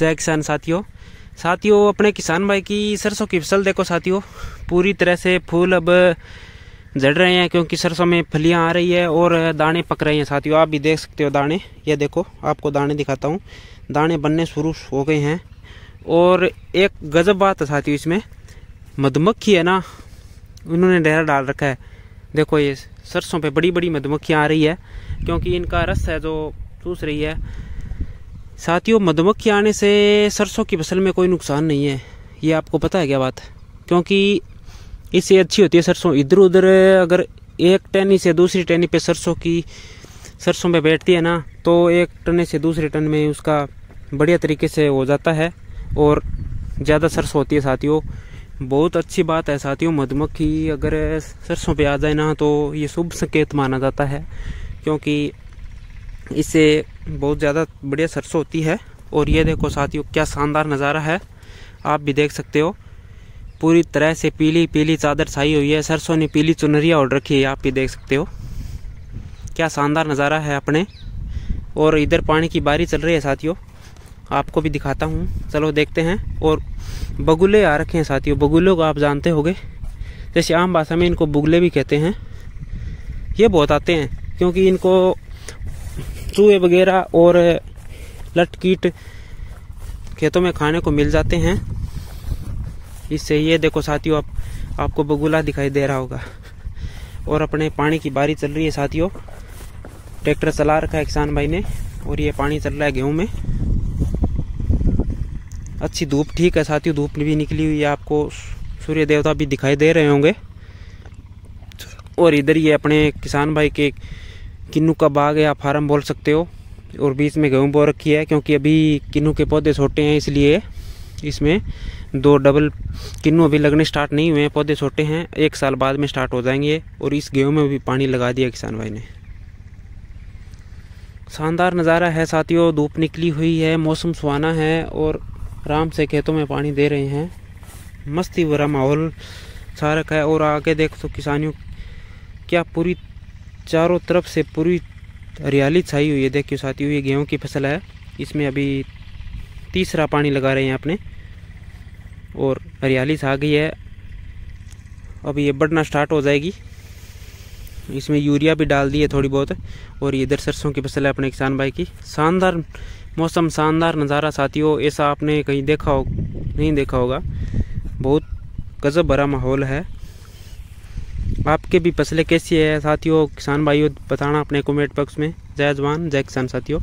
जय किसान साथियों। साथियों, अपने किसान भाई की सरसों की फ़सल देखो साथियों। पूरी तरह से फूल अब झड़ रहे हैं क्योंकि सरसों में फलियाँ आ रही है और दाने पक रहे हैं साथियों। आप भी देख सकते हो दाने। ये देखो, आपको दाने दिखाता हूँ। दाने बनने शुरू हो गए हैं। और एक गजब बात है साथियों इसमें। मधुमक्खी है ना उन्होंने डेरा डाल रखा है। देखो ये सरसों पे बड़ी बड़ी मधुमक्खियाँ आ रही है, क्योंकि इनका रस है जो चूस रही है। साथियों, मधुमक्खी आने से सरसों की फ़सल में कोई नुकसान नहीं है। ये आपको पता है क्या बात? क्योंकि इससे अच्छी होती है सरसों। इधर उधर अगर एक टनी से दूसरी टनी पे सरसों की, सरसों में बैठती है ना तो एक टन से दूसरे टन में उसका बढ़िया तरीके से हो जाता है और ज़्यादा सरसों होती है साथियों। बहुत अच्छी बात है साथियों, मधुमक्खी अगर सरसों पे आ जाए ना तो ये शुभ संकेत माना जाता है। क्योंकि इससे बहुत ज़्यादा बढ़िया सरसों होती है और ये देखो साथियों, क्या शानदार नज़ारा है। आप भी देख सकते हो। पूरी तरह से पीली पीली चादर छाई हुई है। सरसों ने पीली चुनरिया उड़ रखी है, आप भी देख सकते हो। क्या शानदार नज़ारा है अपने। और इधर पानी की बारी चल रही है साथियों। आपको भी दिखाता हूँ। चलो देखते हैं। और बगुले आ रखे हैं साथियों। बगुलों को आप जानते होगे। जैसे आम भाषा में इनको बुगले भी कहते हैं। ये बहुत आते हैं, क्योंकि इनको चूहे वगैरह और लटकीट खेतों में खाने को मिल जाते हैं। इससे ये देखो साथियों, आप, आपको बगुला दिखाई दे रहा होगा। और अपने पानी की बारी चल रही है साथियों। ट्रैक्टर चला रखा है किसान भाई ने, और ये पानी चल रहा है गेहूँ में। अच्छी धूप ठीक है साथियों, धूप भी निकली हुई है। आपको सूर्य देवता भी दिखाई दे रहे होंगे। और इधर ये अपने किसान भाई के किन्नू का बाग या फार्म बोल सकते हो? और बीच में गेहूँ बो रखी है, क्योंकि अभी किन्नू के पौधे छोटे हैं, इसलिए इसमें दो डबल किन्नू अभी लगने स्टार्ट नहीं हुए हैं, पौधे छोटे हैं, एक साल बाद में स्टार्ट हो जाएँगे, और इस गेहूँ में भी पानी लगा दिया किसान भाई ने। शानदार नज़ारा है साथियों, धूप निकली हुई है, मौसम सुहाना है, और आराम से खेतों में पानी दे रहे हैं। मस्ती भरा माहौल सारक है, और आगे देखो तो किसानियों, क्या पूरी चारों तरफ़ से पूरी हरियाली छाई हुई है। देखिए साथियों, ये गेहूँ की फ़सल है। इसमें अभी तीसरा पानी लगा रहे हैं अपने। और हरियाली छा गई है। अब ये बढ़ना स्टार्ट हो जाएगी। इसमें यूरिया भी डाल दी है थोड़ी बहुत। और इधर सरसों की फ़सल है अपने किसान भाई की। शानदार मौसम, शानदार नज़ारा साथियों। ऐसा आपने कहीं देखा हो, नहीं देखा होगा। बहुत गजब भरा माहौल है। आपके भी फ़सलें कैसी है साथियों? किसान भाइयों, बताना अपने कमेंट बॉक्स में। जय जवान, जय किसान साथियों।